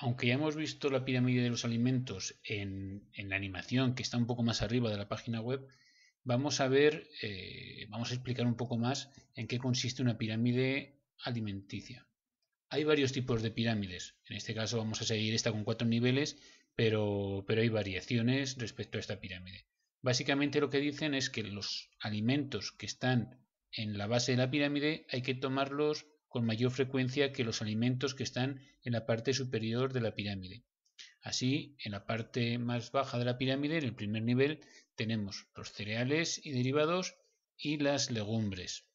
aunque ya hemos visto la pirámide de los alimentos en, la animación que está un poco más arriba de la página web, vamos a ver, eh, vamos a explicar un poco más en qué consiste una pirámide alimenticia. Hay varios tipos de pirámides. En este caso vamos a seguir esta con cuatro niveles, pero, pero hay variaciones respecto a esta pirámide. Básicamente lo que dicen es que los alimentos que están en la base de la pirámide hay que tomarlos con mayor frecuencia que los alimentos que están en la parte superior de la pirámide. Así, en la parte más baja de la pirámide, en el primer nivel, tenemos los cereales y derivados y las legumbres.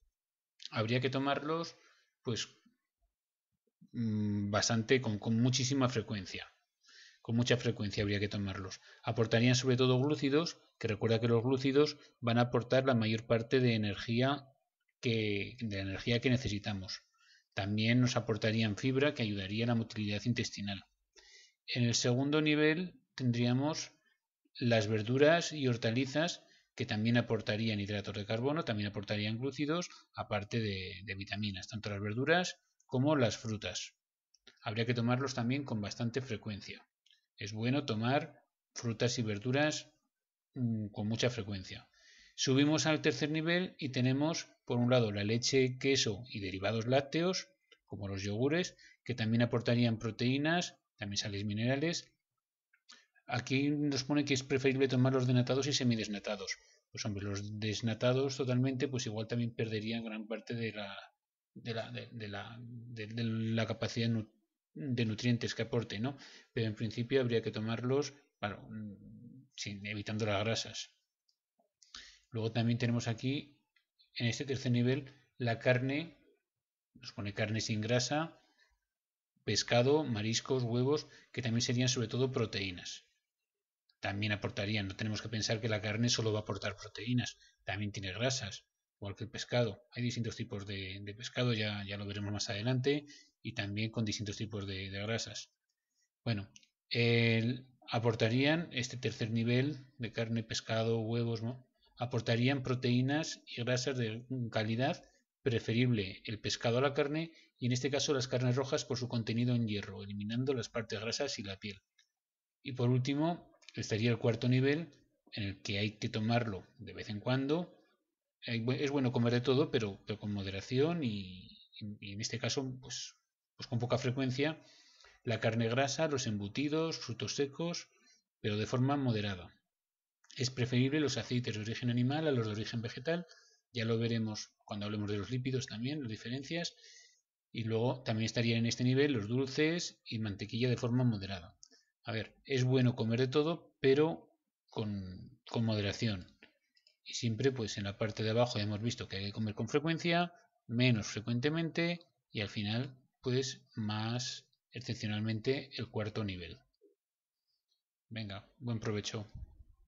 Habría que tomarlos pues mm, bastante con, con muchísima frecuencia. Con mucha frecuencia habría que tomarlos. Aportarían sobre todo glúcidos, que recuerda que los glúcidos van a aportar la mayor parte de energía que, de la energía que necesitamos. También nos aportarían fibra que ayudaría a la motilidad intestinal. En el segundo nivel tendríamos las verduras y hortalizas que también aportarían hidratos de carbono, también aportarían glúcidos, aparte de, de, vitaminas, tanto las verduras como las frutas. Habría que tomarlos también con bastante frecuencia. Es bueno tomar frutas y verduras mm, con mucha frecuencia. Subimos al tercer nivel y tenemos por un lado la leche, queso y derivados lácteos, como los yogures, que también aportarían proteínas, también sales minerales. Aquí nos pone que es preferible tomar los denatados y semidesnatados. Pues hombre, los desnatados totalmente, pues igual también perderían gran parte de la, de la, de, la, de, la capacidad de nutrientes que aporte, ¿no? Pero en principio habría que tomarlos sin, evitando las grasas. Luego también tenemos aquí, en este tercer nivel, la carne, nos pone carne sin grasa, pescado, mariscos, huevos, que también serían sobre todo proteínas. También aportarían, no tenemos que pensar que la carne solo va a aportar proteínas, también tiene grasas, igual que el pescado. Hay distintos tipos de, pescado, ya, ya, lo veremos más adelante, y también con distintos tipos de, grasas. Bueno, aportarían este tercer nivel de carne, pescado, huevos, ¿no? Aportarían proteínas y grasas de calidad preferible el pescado a la carne y en este caso las carnes rojas por su contenido en hierro, eliminando las partes grasas y la piel. Y por último, estaría el cuarto nivel en el que hay que tomarlo de vez en cuando. Es bueno comer de todo, pero, con moderación y, en este caso, pues, pues con poca frecuencia. La carne grasa, los embutidos, frutos secos, pero de forma moderada. Es preferible los aceites de origen animal a los de origen vegetal. Ya lo veremos cuando hablemos de los lípidos también, las diferencias. Y luego también estarían en este nivel los dulces y mantequilla de forma moderada. A ver, es bueno comer de todo, pero con, con moderación. Y siempre, pues en la parte de abajo hemos visto que hay que comer con frecuencia, menos frecuentemente y al final, pues más excepcionalmente el cuarto nivel. Venga, buen provecho.